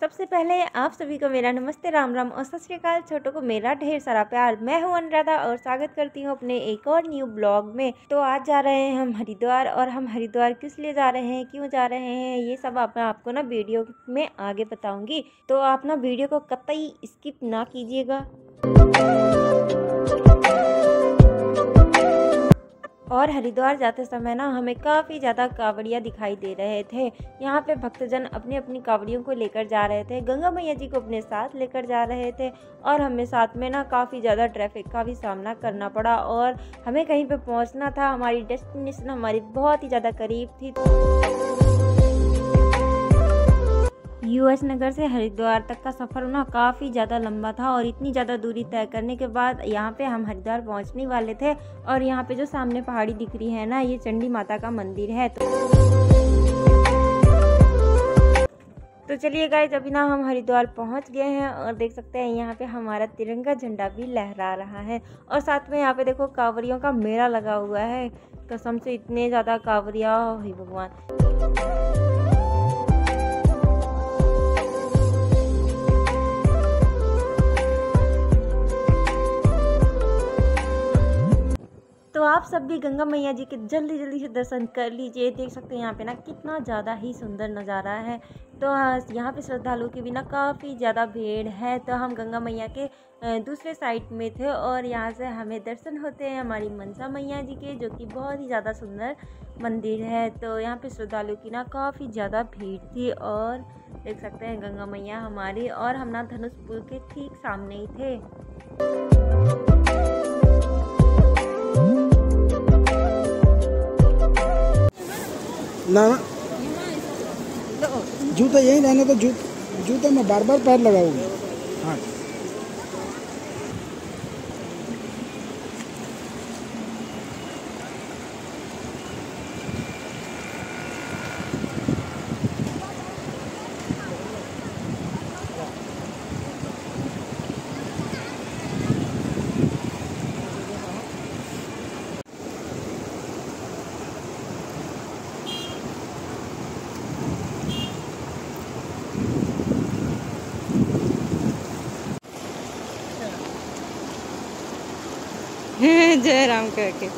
सबसे पहले आप सभी को मेरा नमस्ते राम राम और सत श्रीकाल छोटों को मेरा ढेर सारा प्यार। मैं हूँ अनुराधा और स्वागत करती हूँ अपने एक और न्यू ब्लॉग में। तो आज जा रहे हैं हम हरिद्वार और हम हरिद्वार किस लिए जा रहे हैं क्यों जा रहे हैं ये सब आप, मैं आपको ना वीडियो में आगे बताऊँगी। तो आप ना वीडियो को कतई स्किप ना कीजिएगा। और हरिद्वार जाते समय ना हमें काफ़ी ज़्यादा कावड़ियाँ दिखाई दे रहे थे। यहाँ पे भक्तजन अपनी अपनी कावड़ियों को लेकर जा रहे थे। गंगा मैया जी को अपने साथ लेकर जा रहे थे और हमें साथ में ना काफ़ी ज़्यादा ट्रैफ़िक का भी सामना करना पड़ा और हमें कहीं पर पहुँचना था। हमारी डेस्टिनेशन हमारी बहुत ही ज़्यादा करीब थी। यूएस नगर से हरिद्वार तक का सफ़र ना काफ़ी ज़्यादा लंबा था और इतनी ज़्यादा दूरी तय करने के बाद यहाँ पे हम हरिद्वार पहुँचने वाले थे और यहाँ पे जो सामने पहाड़ी दिख रही है ना, ये चंडी माता का मंदिर है। तो तो चलिए गाइज़ अभी ना हम हरिद्वार पहुँच गए हैं और देख सकते हैं यहाँ पे हमारा तिरंगा झंडा भी लहरा रहा है। और साथ में यहाँ पे देखो कांवरियों का मेला लगा हुआ है। कसम से इतने ज़्यादा कांवरिया भगवान। आप सब भी गंगा मैया जी के जल्दी जल्दी से दर्शन कर लीजिए। देख सकते हैं यहाँ पे ना कितना ज़्यादा ही सुंदर नज़ारा है। तो यहाँ पे श्रद्धालुओं की भी ना काफ़ी ज़्यादा भीड़ है। तो हम गंगा मैया के दूसरे साइड में थे और यहाँ से हमें दर्शन होते हैं हमारी मनसा मैया जी के, जो कि बहुत ही ज़्यादा सुंदर मंदिर है। तो यहाँ पे श्रद्धालुओं की ना काफ़ी ज़्यादा भीड़ थी और देख सकते हैं गंगा मैया हमारी और हम ना धनुषपुर के ठीक सामने ही थे। ना ना। जूता यही रहने तो जूते जूते में बार बार पैर लगाऊँगी हाँ। जय राम करके।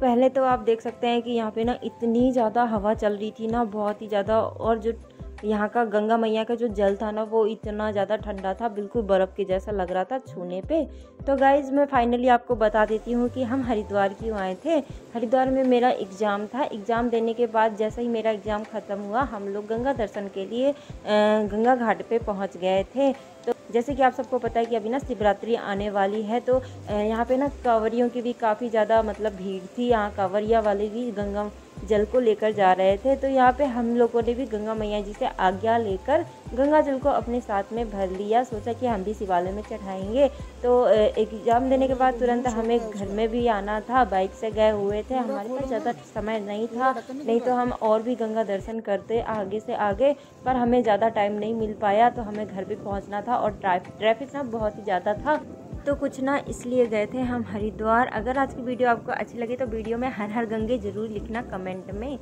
पहले तो आप देख सकते हैं कि यहाँ पे ना इतनी ज़्यादा हवा चल रही थी ना, बहुत ही ज़्यादा और जो यहाँ का गंगा मैया का जो जल था ना, वो इतना ज़्यादा ठंडा था, बिल्कुल बर्फ़ के जैसा लग रहा था छूने पे। तो गाइज़ मैं फाइनली आपको बता देती हूँ कि हम हरिद्वार क्यों आए थे? हरिद्वार में मेरा एग्ज़ाम था। एग्ज़ाम देने के बाद जैसे ही मेरा एग्ज़ाम ख़त्म हुआ, हम लोग गंगा दर्शन के लिए गंगा घाट पर पहुँच गए थे। तो जैसे कि आप सबको पता है कि अभी ना शिवरात्रि आने वाली है तो यहाँ पे ना कांवरियों की भी काफ़ी ज़्यादा मतलब भीड़ थी, यहाँ कांवरिया वाले भी गंगा जल को लेकर जा रहे थे तो यहाँ पे हम लोगों ने भी गंगा मैया जी से आज्ञा लेकर गंगा जल को अपने साथ में भर लिया। सोचा कि हम भी शिवालय में चढ़ाएँगे। तो एग्ज़ाम देने के बाद तुरंत हमें घर में भी आना था। बाइक से गए हुए थे। हमारे पास ज़्यादा समय नहीं था। नहीं तो हम और भी गंगा दर्शन करते आगे से आगे, पर हमें ज़्यादा टाइम नहीं मिल पाया तो हमें घर भी पहुँचना था और ट्रैफ़िक ना बहुत ही ज़्यादा था। तो कुछ ना इसलिए गए थे हम हरिद्वार। अगर आज की वीडियो आपको अच्छी लगी तो वीडियो में हर हर गंगे ज़रूर लिखना कमेंट में।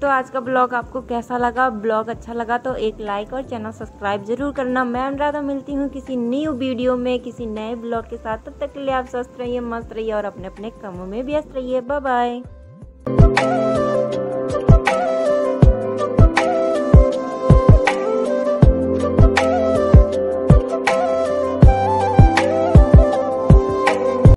तो आज का ब्लॉग आपको कैसा लगा? ब्लॉग अच्छा लगा तो एक लाइक और चैनल सब्सक्राइब ज़रूर करना। मैं अनुराधा मिलती हूँ किसी न्यू वीडियो में, किसी नए ब्लॉग के साथ। तब तक के लिए आप स्वस्थ रहिए, मस्त रहिए और अपने अपने कामों में व्यस्त रहिए। Bye bye